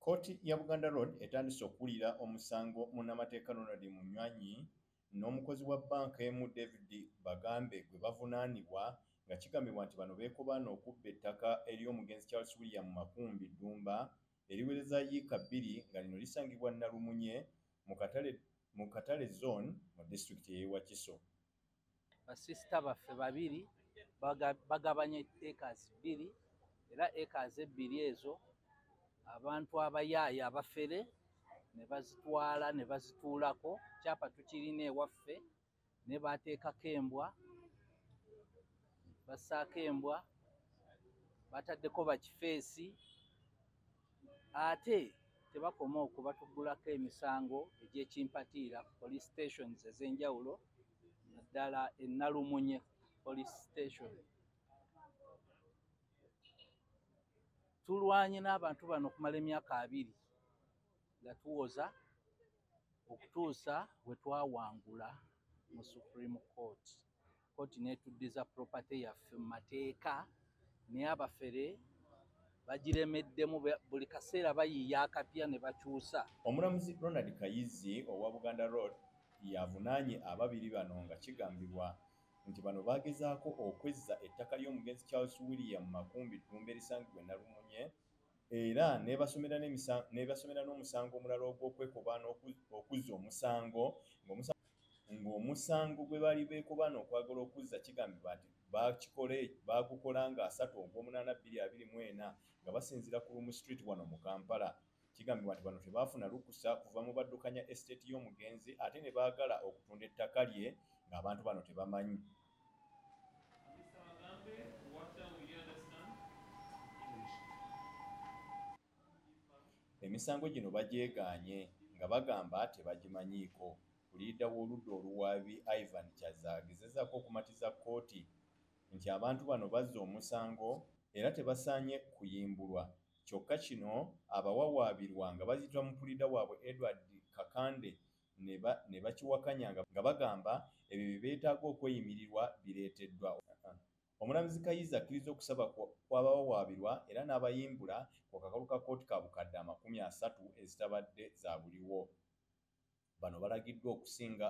kkooti ya buganda road etandise okuwulira omusango munnamateeka ronald munywanyi n'omukozi wa bbanka emu david bagambe gwe bavunaanibwa nga kigambibwa nti bano beekobaana okubba ettaka ery'omugenzi charles william makumbi ddumba eriwereza yiika bbiri nga lino lisangibwa nalumunye mu katale zone mu disitulikiti y'ewakiso basisita baffe babiri bagabanye ekazi bbiri era ekazi ebbiri ezo abantu abayaaya abafere ne bazitwala ne bazituulako. Kyapa tukirina ewaffe ne bateekako embwa bassaako embwa bataddeko bakifeesi. Ate tebakoma okwo batuggulako emisango egy'ekimpatiira police stations ez'enjawulo naddala enalumunye police station tulwanye n'abantu bano okumala emyaka abiri nga tuwoza okutuusa bwe twawangula mu supreme court. Kooti n'etuddiza propaty yaffe mu mateeka naye abafere bagiremeddemu buli kaseera bayiiya akapya ne bakyusa. Omulamuzi ronald kayizi owa buganda road yavunaanye ababiri bano nga kigambibwa nti bano bagezaako okwezza ettaka ly'omugenzi charles william makumbi ddumba erisangibwa enalumunye era nebasomera n'omusango omulala ogw'okwekobaana okuzza omusango ng'omusango gwe baali beekobaana okwagala okuzza kigambibwa nti baagukola nga asatu ogw'omunaana bbiri abiri mu ena nga basinziira ku lumu street wano mu kampala kigambibwa nti bano tebaafuna lukusa kuva mu baddukanya esiteeti y'omugenzi ate ne baagala okutunda ettaka lye ng'abantu bano tebamanyi. Emisango gino bagyegaanye nga bagamba tebagimanyiiko. Kuliida w'oludda oluwaabi ivan kyaza agezezaako okumatiza kkooti nti abantu bano bazza omusango era tebasaanye kuyimbulwa kyokka kino abawawaabirwa nga bazitwa mu puliida waabwe edward kakande ne bakiwakanya nga bagamba ebyo bye beetaaga okweyimirirwa bireeteddwa. Omulamuzi kayizi akkiriza okusaba kw'abawawaabirwa era n'abayimbula ku kakalu ka kkooti ka bukadde amakumi asatu ezitabadde za buliwo. Bano balagiddwa okusinga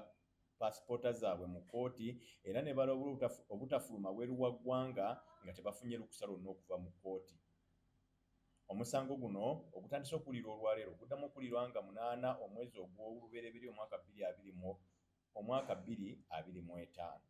paasipoota zaabwe mu kkooti era ne balabula obutafuluma bweru wa ggwanga nga tebafunye lukusa lwonna okuva mu kkooti omusango guno ogutandise okuwulirwa olwaleero guddamu okuwulirwa nga munaana omwezi ogw'olubereberye omwaka bbiri abiri mu omwaka bbiri abiri mu etaano